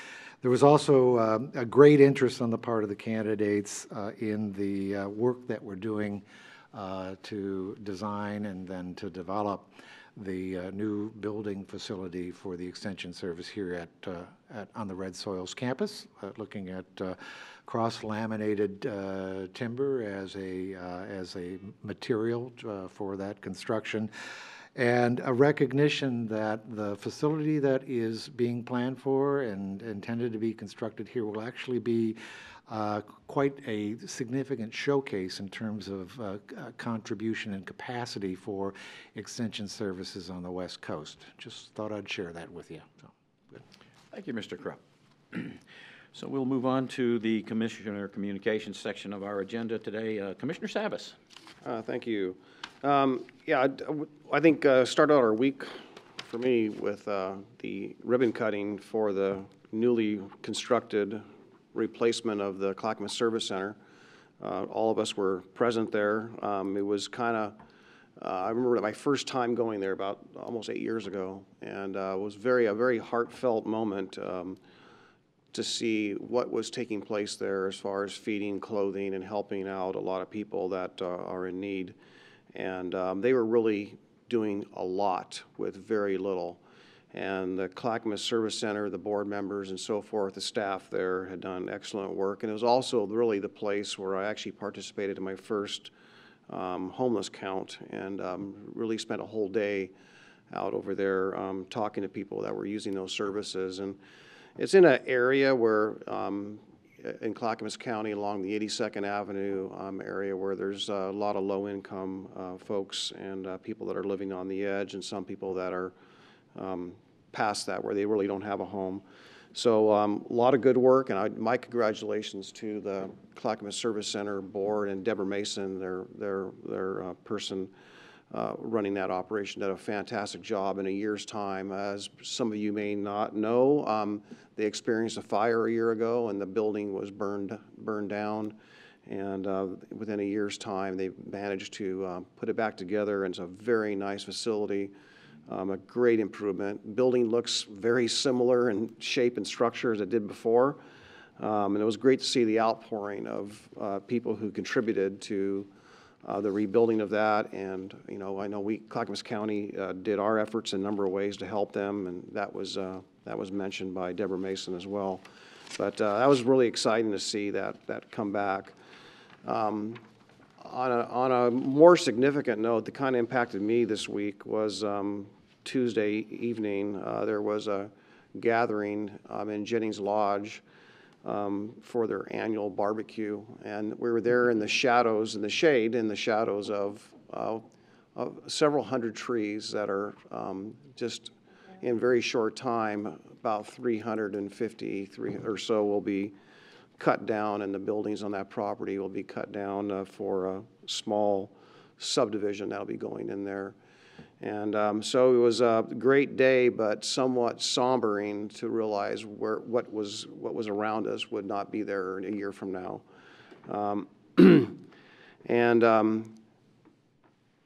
There was also um, a great interest on the part of the candidates uh, in the uh, work that we're doing uh, to design and then to develop the uh, new building facility for the extension service here at, uh, at, on the Red Soils campus, uh, looking at cross-laminated timber as a, as a material for that construction, and a recognition that the facility that is being planned for and intended to be constructed here will actually be uh, quite a significant showcase in terms of uh, contribution and capacity for extension services on the West Coast. Just thought I'd share that with you. So, good. Thank you, Mr. Krupp. So we'll move on to the Commissioner Communications section of our agenda today. Uh, Commissioner Savas. Uh, Thank you. Um, Yeah, I- I think uh, start out our week for me with uh, the ribbon cutting for the newly constructed replacement of the Clackamas Service Center. Uh, All of us were present there. Um, It was kind of, I remember my first time going there about almost eight years ago, and uh, it was very, a very heartfelt moment um, to see what was taking place there as far as feeding, clothing, and helping out a lot of people that uh, are in need. And um, they were really doing a lot with very little. And the Clackamas Service Center, the board members and so forth, the staff there had done excellent work. And it was also really the place where I actually participated in my first um, homeless count and um, really spent a whole day out over there um, talking to people that were using those services. And it's in an area where, um, in Clackamas County, along the 82nd Avenue um, area, where there's a lot of low-income uh, folks and uh, people that are living on the edge, and some people that are um, past that, where they really don't have a home. So um, a lot of good work, and I, my congratulations to the Clackamas Service Center Board and Deborah Mason, their their their uh, person uh, running that operation, did a fantastic job in a year's time. As some of you may not know, um, they experienced a fire a year ago, and the building was burned burned down. And uh, within a year's time, they managed to uh, put it back together, and it's a very nice facility. Um, a great improvement. Building looks very similar in shape and structure as it did before. Um, and it was great to see the outpouring of uh, people who contributed to uh, the rebuilding of that. And, you know, I know we, Clackamas County, uh, did our efforts in a number of ways to help them, and that was, uh, that was mentioned by Deborah Mason as well. But uh, that was really exciting to see that, that come back. Um, on a, on a more significant note, the kind of impacted me this week was um, Tuesday evening. Uh, there was a gathering um, in Jennings Lodge um, for their annual barbecue, and we were there in the shadows, in the shade, in the shadows of, uh, of several hundred trees that are um, just in very short time, about 350 three or so will be cut down, and the buildings on that property will be cut down uh, for a small subdivision that'll be going in there. And um, so it was a great day, but somewhat sombering to realize where, what was, what was around us would not be there a year from now. Um, And um,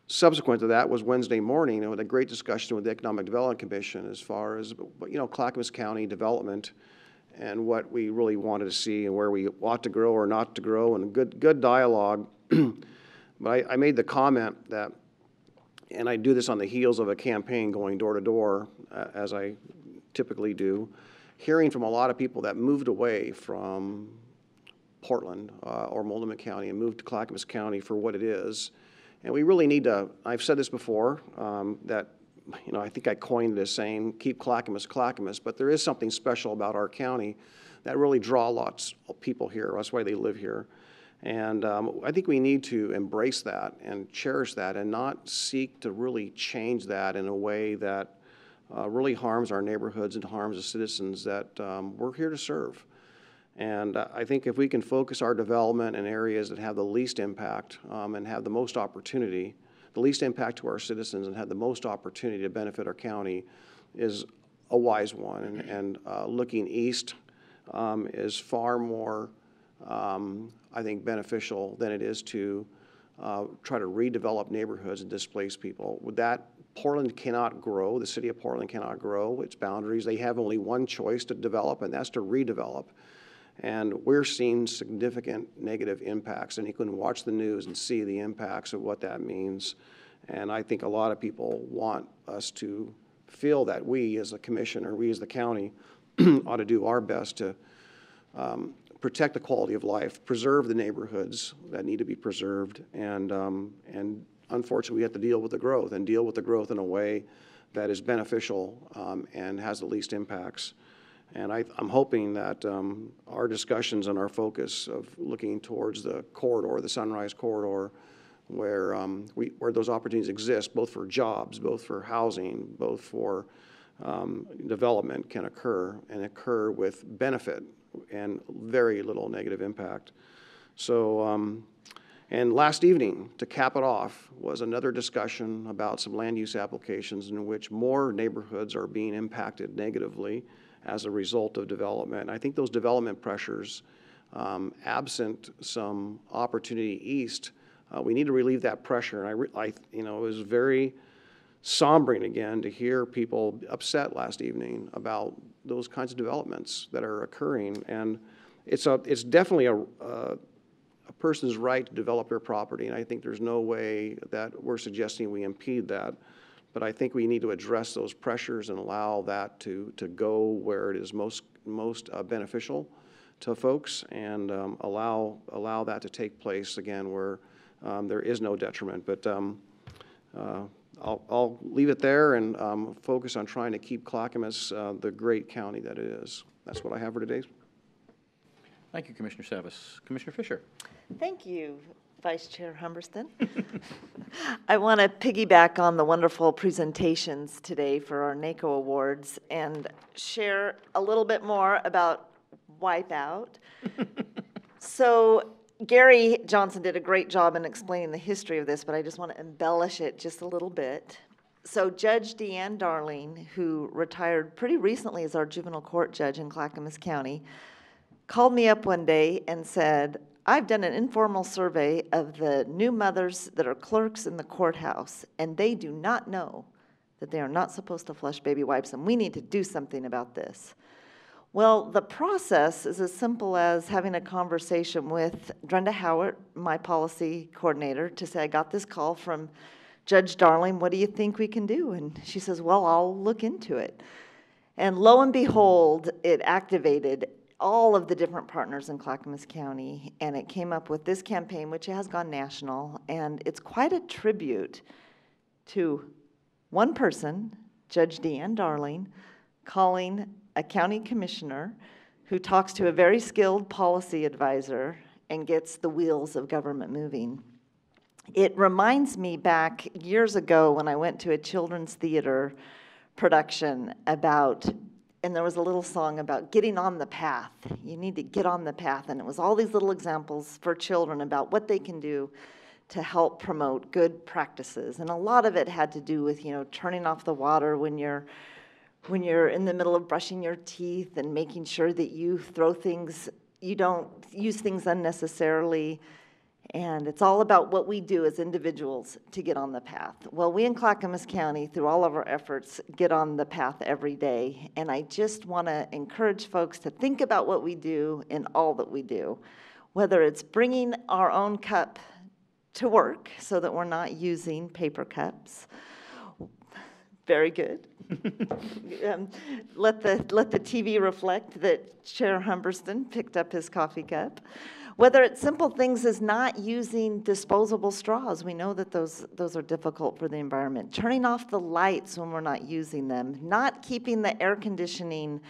subsequent to that was Wednesday morning, and with a great discussion with the Economic Development Commission as far as, you know, Clackamas County development and what we really wanted to see and where we ought to grow or not to grow, and good, good dialogue. but I, I, made the comment that, and I do this on the heels of a campaign going door to door, uh, as I typically do, hearing from a lot of people that moved away from Portland uh, or Multnomah County and moved to Clackamas County for what it is. And we really need to, I've said this before, um, that, you know, I think I coined this saying, keep Clackamas Clackamas, but there is something special about our county that really draw lots of people here. That's why they live here. And um, I think we need to embrace that and cherish that and not seek to really change that in a way that uh, really harms our neighborhoods and harms the citizens that um, we're here to serve. And uh, I think if we can focus our development in areas that have the least impact um, and have the most opportunity, the least impact to our citizens and have the most opportunity to benefit our county is a wise one. And, and uh, looking east um, is far more, um, I think, beneficial than it is to uh, try to redevelop neighborhoods and displace people. With that, Portland cannot grow. The city of Portland cannot grow its boundaries. They have only one choice to develop, and that's to redevelop. And we're seeing significant negative impacts, and you can watch the news and see the impacts of what that means. And I think a lot of people want us to feel that we, as a commission, or we as the county, ought to do our best to um, protect the quality of life, preserve the neighborhoods that need to be preserved, and, um, and unfortunately, we have to deal with the growth and deal with the growth in a way that is beneficial um, and has the least impacts. And I, I'm hoping that um, our discussions and our focus of looking towards the corridor, the Sunrise Corridor, where, um, we, where those opportunities exist, both for jobs, both for housing, both for um, development can occur and occur with benefit and very little negative impact. So, um, and last evening, to cap it off, was another discussion about some land use applications in which more neighborhoods are being impacted negatively as a result of development. I think those development pressures, um, absent some opportunity east, uh, we need to relieve that pressure. And I, I, you know, it was very sombering again to hear people upset last evening about those kinds of developments that are occurring. And it's a, it's definitely a, a, a person's right to develop their property. And I think there's no way that we're suggesting we impede that. But I think we need to address those pressures and allow that to, to go where it is most, most uh, beneficial to folks and um, allow, allow that to take place again where um, there is no detriment. But um, uh, I'll, I'll leave it there and um, focus on trying to keep Clackamas uh, the great county that it is. That's what I have for today. Thank you, Commissioner Savas. Commissioner Fischer. Thank you, Vice Chair Humberston. I want to piggyback on the wonderful presentations today for our NACO Awards and share a little bit more about Wipeout. So Gary Johnson did a great job in explaining the history of this, but I just want to embellish it just a little bit. So Judge Deanne Darling, who retired pretty recently as our juvenile court judge in Clackamas County, called me up one day and said, I've done an informal survey of the new mothers that are clerks in the courthouse, and they do not know that they are not supposed to flush baby wipes, and we need to do something about this. Well, the process is as simple as having a conversation with Brenda Howard, my policy coordinator, to say, I got this call from Judge Darling, what do you think we can do? And she says, Well, I'll look into it. And lo and behold, it activated all of the different partners in Clackamas County, and it came up with this campaign, which has gone national, and it's quite a tribute to one person, Judge Deanne Darling, calling a county commissioner who talks to a very skilled policy advisor and gets the wheels of government moving. It reminds me back years ago when I went to a children's theater production about, and there was a little song about getting on the path. You need to get on the path. And it was all these little examples for children about what they can do to help promote good practices. And a lot of it had to do with, you know, turning off the water when you're when you're in the middle of brushing your teeth and making sure that you throw things, you don't use things unnecessarily. And it's all about what we do as individuals to get on the path. Well, we in Clackamas County, through all of our efforts, get on the path every day. And I just want to encourage folks to think about what we do in all that we do, whether it's bringing our own cup to work so that we're not using paper cups Very good. Um, Let the, let the TV reflect that Chair Humberston picked up his coffee cup. Whether it's simple things as not using disposable straws, we know that those, those are difficult for the environment. Turning off the lights when we're not using them, not keeping the air conditioning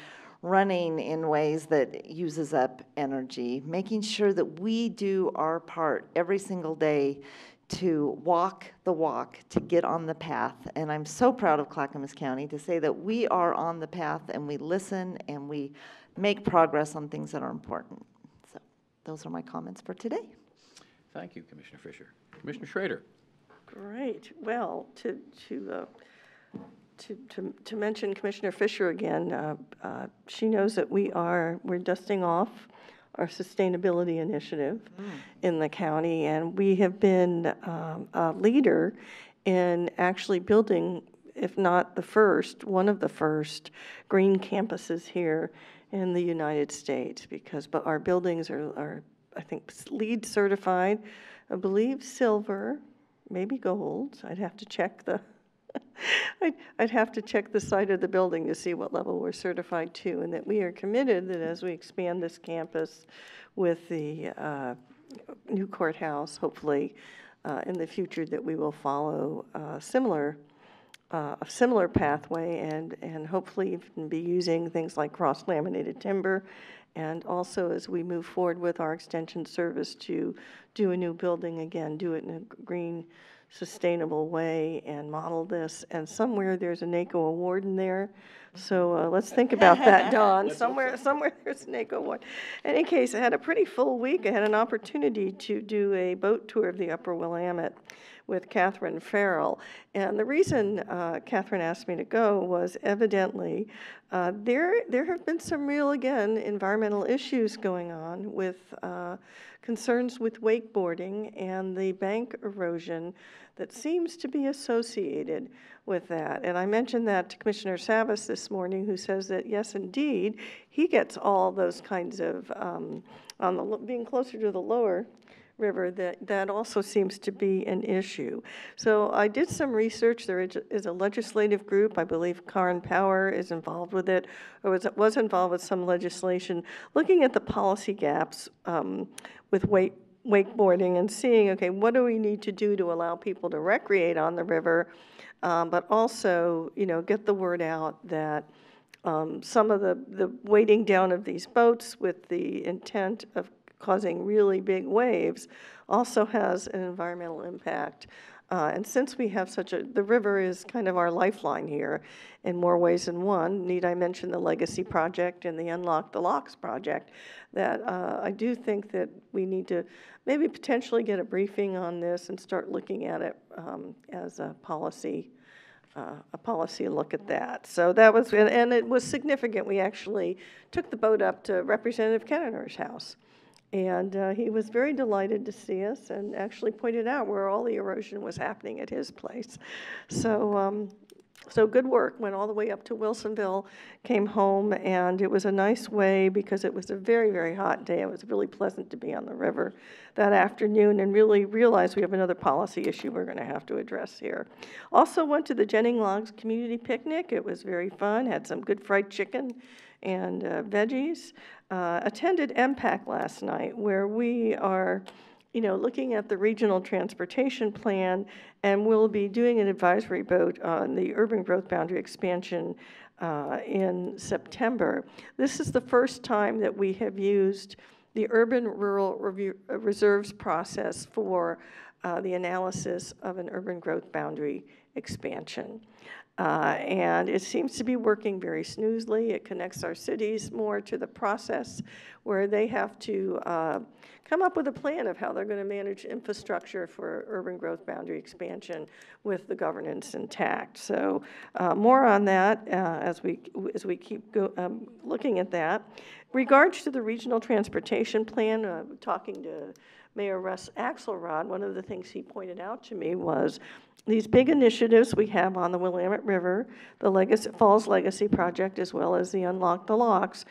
running in ways that uses up energy, making sure that we do our part every single day to walk the walk, to get on the path. And I'm so proud of Clackamas County to say that we are on the path and we listen and we make progress on things that are important. So those are my comments for today. Thank you, Commissioner Fischer. Commissioner Schrader. Great. Well, to, to, uh, to, to, to mention Commissioner Fischer again, uh, uh, she knows that we are, we're dusting off our sustainability initiative in the county, and we have been um, a leader in actually building, if not the first, one of the first green campuses here in the United States, because, but our buildings are, are, I think, LEED certified, I believe silver, maybe gold. I'd have to check the, I'd, I'd have to check the side of the building to see what level we're certified to, and that we are committed that as we expand this campus with the uh, new courthouse, hopefully, uh, in the future, that we will follow uh, similar, uh, a similar pathway and, and hopefully even be using things like cross-laminated timber, and also as we move forward with our extension service to do a new building again, do it in a green, sustainable way and model this. And somewhere there's a NACO award in there. So uh, let's think about that, Don. Somewhere, somewhere there's a NACO award. In any case, I had a pretty full week. I had an opportunity to do a boat tour of the Upper Willamette with Catherine Farrell. And the reason uh, Catherine asked me to go was evidently uh, there, there have been some real, again, environmental issues going on with uh, concerns with wakeboarding and the bank erosion that seems to be associated with that. And I mentioned that to Commissioner Savas this morning, who says that, yes, indeed, he gets all those kinds of, um, on the, being closer to the lower river, that, that also seems to be an issue. So I did some research. There is- a legislative group, I believe Karin Power is involved with it, or was, was involved with some legislation, looking at the policy gaps um, with wake, wakeboarding and seeing, okay, what do we need to do to allow people to recreate on the river, um, but also, you know, get the word out that um, some of the, the weighting down of these boats with the intent of causing really big waves also has an environmental impact. Uh, and since we have such a, the river is kind of our lifeline here in more ways than one. Need I mention the Legacy Project and the Unlock the Locks Project? That uh, I do think that we need to maybe potentially get a briefing on this and start looking at it um, as a policy uh, a policy look at that. So that was, and, and it was significant. We actually took the boat up to Representative Kennemer's house. And uh, he was very delighted to see us and actually pointed out where all the erosion was happening at his place. So, um, so good work. Went all the way up to Wilsonville, came home, and it was a nice way because it was a very, very hot day. It was really pleasant to be on the river that afternoon and really realized we have another policy issue we're going to have to address here. Also went to the Jennings Lodge Community Picnic. It was very fun. Had some good fried chicken and uh, veggies. Uh, attended MPAC last night, where we are, you know, looking at the regional transportation plan, and we'll be doing an advisory vote on the urban growth boundary expansion uh, in September. This is the first time that we have used the urban rural uh, reserves process for uh, the analysis of an urban growth boundary expansion. Uh, and it seems to be working very smoothly. It connects our cities more to the process where they have to uh, come up with a plan of how they're going to manage infrastructure for urban growth boundary expansion with the governance intact. So uh, more on that uh, as we as we keep go, um, looking at that. Regards to the regional transportation plan, uh, talking to Mayor Russ Axelrod, one of the things he pointed out to me was these big initiatives we have on the Willamette River, the Legacy, Falls Legacy Project, as well as the Unlock the Locks.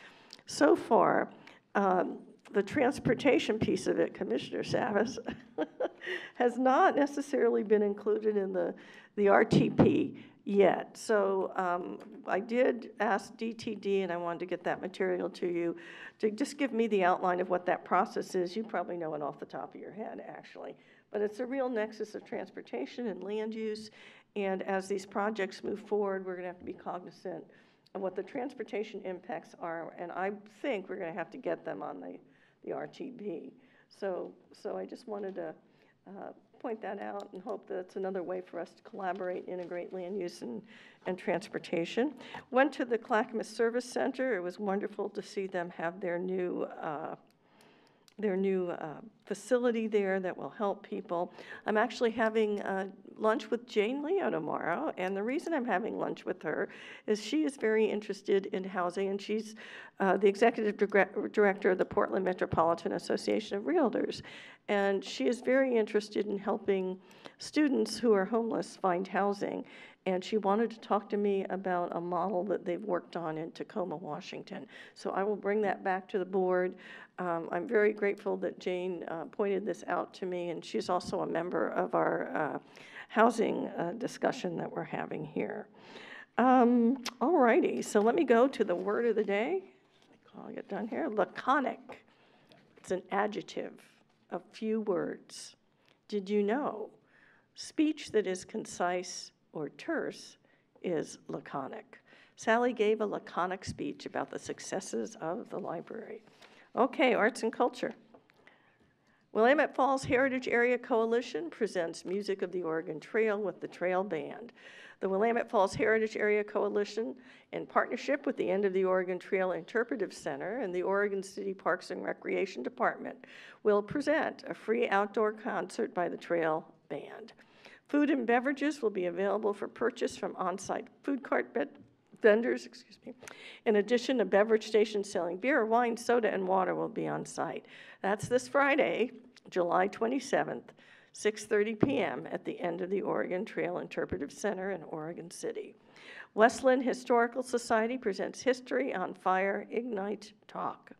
So far, um, the transportation piece of it, Commissioner Savas, has not necessarily been included in the, the RTP yet. So um, I did ask DTD, and I wanted to get that material to you, to just give me the outline of what that process is. You probably know it off the top of your head, actually. But it's a real nexus of transportation and land use, and as these projects move forward, we're going to have to be cognizant of what the transportation impacts are, and I think we're going to have to get them on the, the RTP. So, so I just wanted to uh, point that out and hope that it's another way for us to collaborate, integrate land use and, and transportation. Went to the Clackamas Service Center. It was wonderful to see them have their new uh, their new uh, facility there that will help people. I'm actually having uh, lunch with Jane Leo tomorrow, and the reason I'm having lunch with her is she is very interested in housing, and she's uh, the executive director of the Portland Metropolitan Association of Realtors. And she is very interested in helping students who are homeless find housing and she wanted to talk to me about a model that they've worked on in Tacoma, Washington. So I will bring that back to the board. Um, I'm very grateful that Jane uh, pointed this out to me, and she's also a member of our uh, housing uh, discussion that we're having here. Um, all righty, so let me go to the word of the day. I'll get done here. Laconic. It's an adjective of few words. Did you know? Speech that is concise or terse is laconic. Sally gave a laconic speech about the successes of the library. Okay, arts and culture. Willamette Falls Heritage Area Coalition presents Music of the Oregon Trail with the Trail Band. The Willamette Falls Heritage Area Coalition, in partnership with the End of the Oregon Trail Interpretive Center and the Oregon City Parks and Recreation Department, will present a free outdoor concert by the Trail Band. Food and beverages will be available for purchase from on-site food cart vendors, excuse me. In addition, a beverage station selling beer, wine, soda, and water will be on site. That's this Friday, July 27th, 6:30 p.m. at the end of the Oregon Trail Interpretive Center in Oregon City. West Linn Historical Society presents History on Fire Ignite Talk.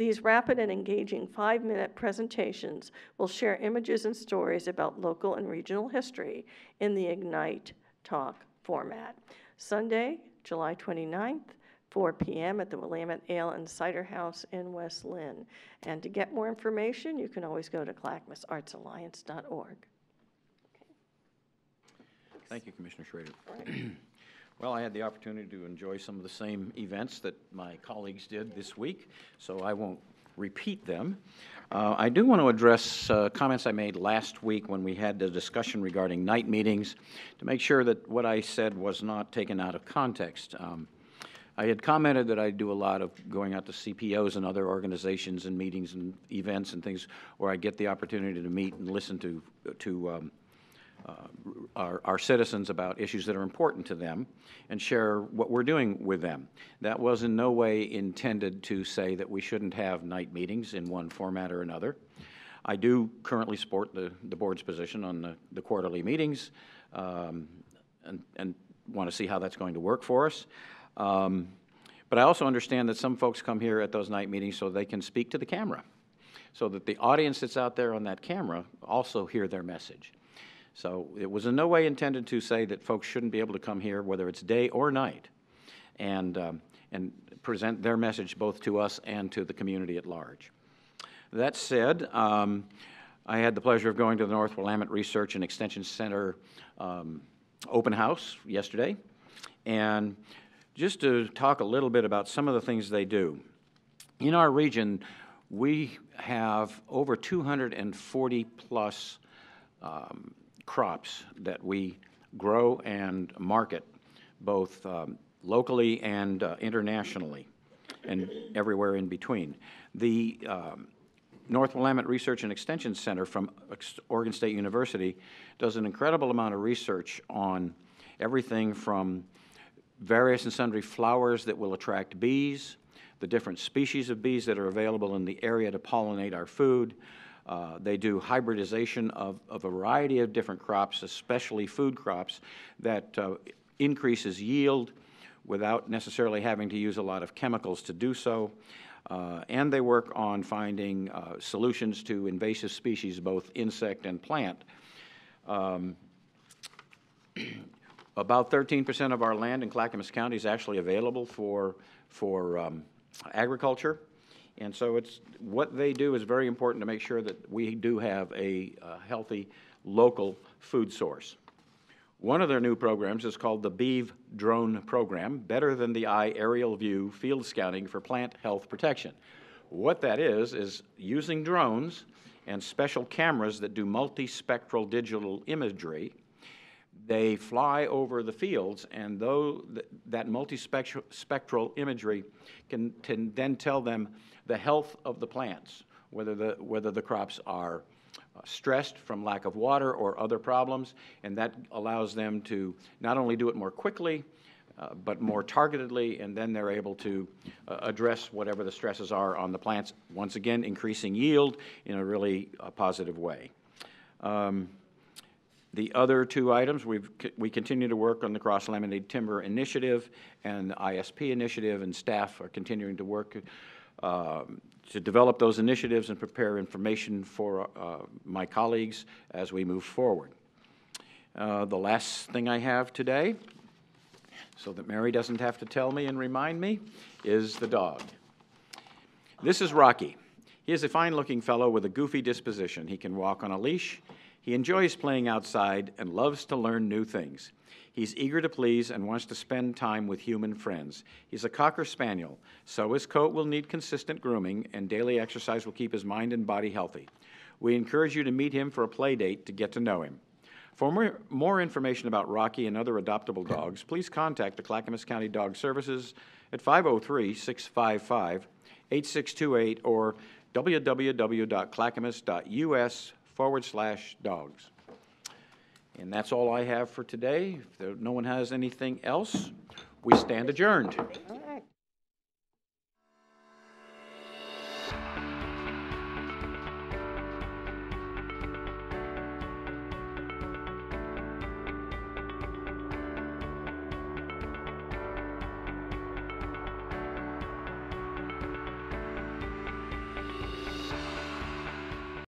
These rapid and engaging five minute presentations will share images and stories about local and regional history in the Ignite Talk format. Sunday, July 29th, 4 p.m. at the Willamette Ale and Cider House in West Linn. And to get more information, you can always go to clackamasartsalliance.org. Thank you, Commissioner Schrader. Well, I had the opportunity to enjoy some of the same events that my colleagues did this week, so I won't repeat them. Uh, I do want to address uh, comments I made last week when we had the discussion regarding night meetings to make sure that what I said was not taken out of context. Um, I had commented that I do a lot of going out to CPOs and other organizations and meetings and events and things where I get the opportunity to meet and listen to, to um, uh, our, our, citizens about issues that are important to them and share what we're doing with them. That was in no way intended to say that we shouldn't have night meetings in one format or another. I do currently support the, the board's position on the, the quarterly meetings um, and, and want to see how that's going to work for us. Um, but I also understand that some folks come here at those night meetings so they can speak to the camera, so that the audience that's out there on that camera also hear their message. So it was in no way intended to say that folks shouldn't be able to come here, whether it's day or night, and, um, and present their message both to us and to the community at large. That said, um, I had the pleasure of going to the North Willamette Research and Extension Center um, open house yesterday, and just to talk a little bit about some of the things they do. In our region, we have over 240 plus um, crops that we grow and market both um, locally and uh, internationally and everywhere in between. The um, North Willamette Research and Extension Center from Oregon State University does an incredible amount of research on everything from various and sundry flowers that will attract bees, the different species of bees that are available in the area to pollinate our food, uh, they do hybridization of, of, a variety of different crops, especially food crops, that uh, increases yield without necessarily having to use a lot of chemicals to do so. Uh, and they work on finding uh, solutions to invasive species, both insect and plant. Um, About 13% of our land in Clackamas County is actually available for, for um, agriculture. And so it's, what they do is very important to make sure that we do have a uh, healthy local food source. One of their new programs is called the Beeve Drone Program, Better Than the Eye Aerial View Field Scouting for Plant Health Protection. What that is, is using drones and special cameras that do multispectral digital imagery. They fly over the fields, and though th- that multispectral imagery can, then tell them the health of the plants, whether the, whether the crops are uh, stressed from lack of water or other problems, and that allows them to not only do it more quickly, uh, but more targetedly, and then they're able to uh, address whatever the stresses are on the plants, once again, increasing yield in a really uh, positive way. Um, the other two items, we've, we continue to work on the Cross Laminated Timber Initiative and the ISP Initiative, and staff are continuing to work um, to develop those initiatives and prepare information for uh, my colleagues as we move forward. Uh, The last thing I have today, so that Mary doesn't have to tell me and remind me, is the dog. This is Rocky. He is a fine-looking fellow with a goofy disposition. He can walk on a leash. He enjoys playing outside and loves to learn new things. He's eager to please and wants to spend time with human friends. He's a Cocker Spaniel, so his coat will need consistent grooming, and daily exercise will keep his mind and body healthy. We encourage you to meet him for a play date to get to know him. For more, more information about Rocky and other adoptable dogs, please contact the Clackamas County Dog Services at 503 655 8628 or www.clackamas.us forward slash dogs. And that's all I have for today. If there, no one has anything else, we stand adjourned.